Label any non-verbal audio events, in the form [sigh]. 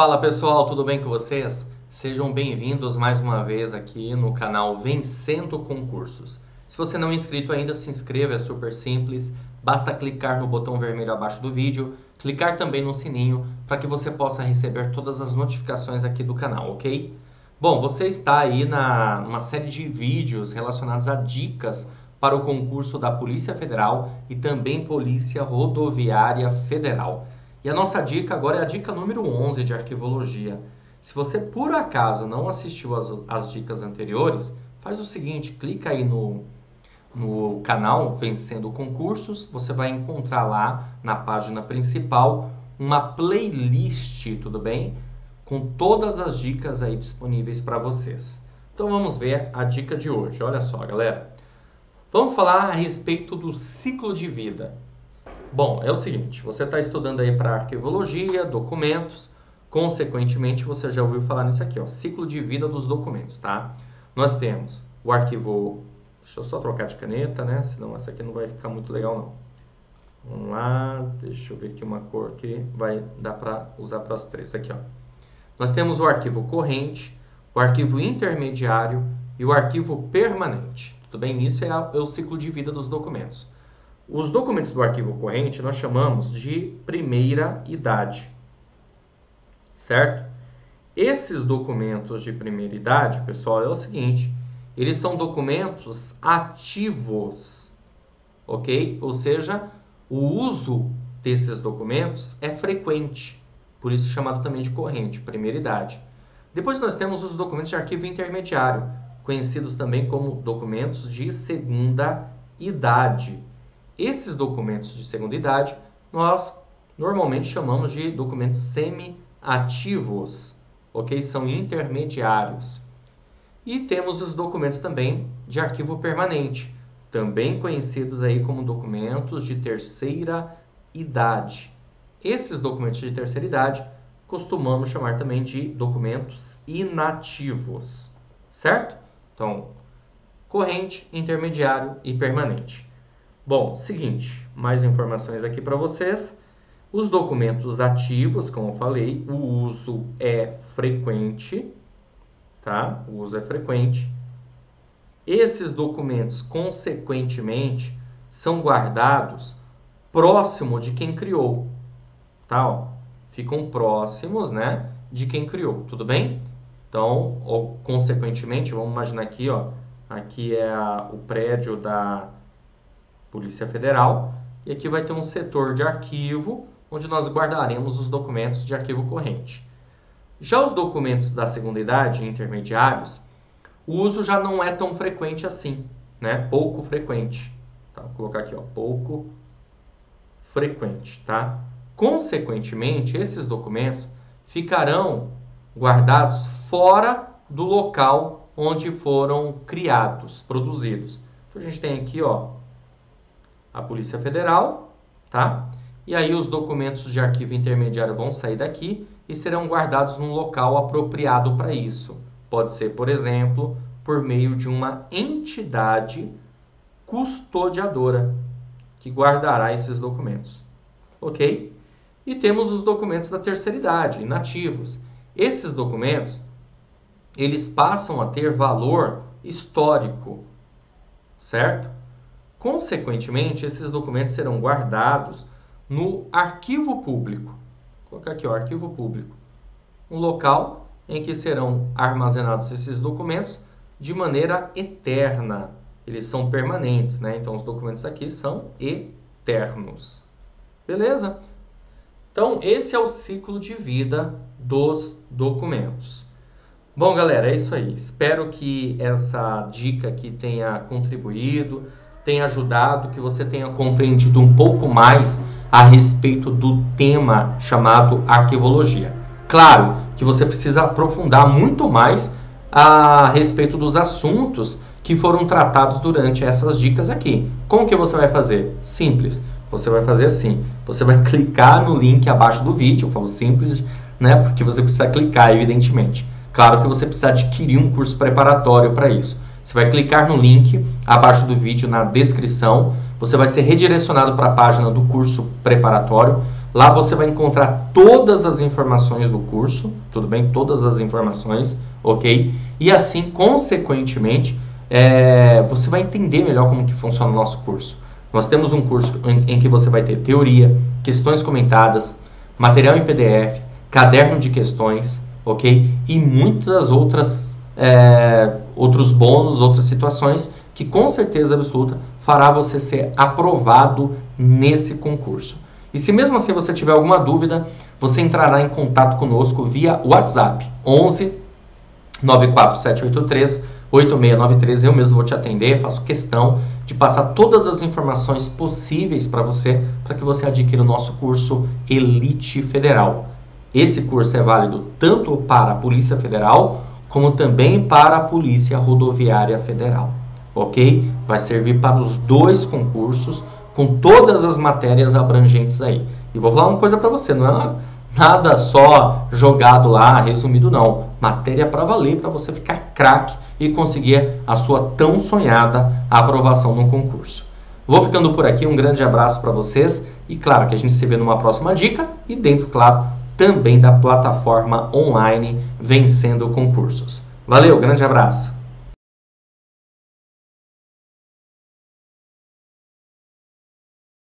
Fala pessoal, tudo bem com vocês? Sejam bem-vindos mais uma vez aqui no canal Vencendo Concursos. Se você não é inscrito ainda, se inscreva, é super simples. Basta clicar no botão vermelho abaixo do vídeo, clicar também no sininho para que você possa receber todas as notificações aqui do canal, ok? Bom, você está aí na uma série de vídeos relacionados a dicas para o concurso da Polícia Federal e também Polícia Rodoviária Federal. E a nossa dica agora é a dica número 11 de arquivologia. Se você por acaso não assistiu as, as dicas anteriores, faz o seguinte, clica aí no, no canal Vencendo Concursos, você vai encontrar lá na página principal uma playlist, tudo bem? Com todas as dicas aí disponíveis para vocês. Então vamos ver a dica de hoje. Olha só, galera. Vamos falar a respeito do ciclo de vida. Bom, é o seguinte, você está estudando aí para arquivologia, documentos, consequentemente você já ouviu falar nisso aqui, ó, ciclo de vida dos documentos, tá? Nós temos o arquivo, deixa eu só trocar de caneta, né? Senão essa aqui não vai ficar muito legal não. Vamos lá, deixa eu ver aqui uma cor que vai dar para usar para as três, aqui ó. Nós temos o arquivo corrente, o arquivo intermediário e o arquivo permanente. Tudo bem? Isso é, a, é o ciclo de vida dos documentos. Os documentos do arquivo corrente nós chamamos de primeira idade, certo? Esses documentos de primeira idade, pessoal, é o seguinte: eles são documentos ativos, ok? Ou seja, o uso desses documentos é frequente, por isso chamado também de corrente, primeira idade. Depois nós temos os documentos de arquivo intermediário, conhecidos também como documentos de segunda idade esses documentos de segunda idade nós normalmente chamamos de documentos semi-ativos, ok? São intermediários. E temos os documentos também de arquivo permanente, também conhecidos aí como documentos de terceira idade. Esses documentos de terceira idade costumamos chamar também de documentos inativos, certo? Então, corrente, intermediário e permanente. Bom, seguinte, mais informações aqui para vocês. Os documentos ativos, como eu falei, o uso é frequente, tá? O uso é frequente. Esses documentos, consequentemente, são guardados próximo de quem criou, tá? Ó, ficam próximos, né, de quem criou, tudo bem? Então, ou, consequentemente, vamos imaginar aqui, ó, aqui é a, o prédio da Polícia Federal, e aqui vai ter um setor de arquivo, onde nós guardaremos os documentos de arquivo corrente. Já os documentos da segunda idade, intermediários, o uso já não é tão frequente assim, né? Pouco frequente. Tá? Vou colocar aqui, ó, pouco frequente, tá? Consequentemente, esses documentos ficarão guardados fora do local onde foram criados, produzidos. Então a gente tem aqui, ó, a Polícia Federal, tá? E aí os documentos de arquivo intermediário vão sair daqui e serão guardados num local apropriado para isso. Pode ser, por exemplo, por meio de uma entidade custodiadora que guardará esses documentos. OK? E temos os documentos da terceira idade, inativos. Esses documentos eles passam a ter valor histórico, certo? Consequentemente, esses documentos serão guardados no arquivo público. Vou colocar aqui, o arquivo público. Um local em que serão armazenados esses documentos de maneira eterna. Eles são permanentes, né? Então, os documentos aqui são eternos. Beleza? Então, esse é o ciclo de vida dos documentos. Bom, galera, é isso aí. Espero que essa dica aqui tenha contribuído tenha ajudado, que você tenha compreendido um pouco mais a respeito do tema chamado arquivologia. Claro que você precisa aprofundar muito mais a respeito dos assuntos que foram tratados durante essas dicas aqui. Como que você vai fazer? Simples. Você vai fazer assim. Você vai [laughs] clicar no link abaixo do vídeo. Eu falo simples, né? Porque você precisa clicar, evidentemente. Claro que você precisa adquirir um curso preparatório para isso. Você vai clicar no link abaixo do vídeo na descrição. Você vai ser redirecionado para a página do curso preparatório. Lá você vai encontrar todas as informações do curso, tudo bem? Todas as informações, ok? E assim, consequentemente, é, você vai entender melhor como que funciona o nosso curso. Nós temos um curso em, em que você vai ter teoria, questões comentadas, material em PDF, caderno de questões, ok? E muitas outras é, outros bônus, outras situações que com certeza absoluta fará você ser aprovado nesse concurso. E se mesmo assim você tiver alguma dúvida, você entrará em contato conosco via WhatsApp 11 94783 8693. Eu mesmo vou te atender, faço questão de passar todas as informações possíveis para você, para que você adquira o nosso curso Elite Federal. Esse curso é válido tanto para a Polícia Federal como também para a Polícia Rodoviária Federal. Ok? Vai servir para os dois concursos com todas as matérias abrangentes aí. E vou falar uma coisa para você, não é nada só jogado lá, resumido não. Matéria para valer, para você ficar craque e conseguir a sua tão sonhada aprovação no concurso. Vou ficando por aqui, um grande abraço para vocês e claro que a gente se vê numa próxima dica e dentro, claro, também da plataforma online Vencendo Concursos. Valeu, grande abraço!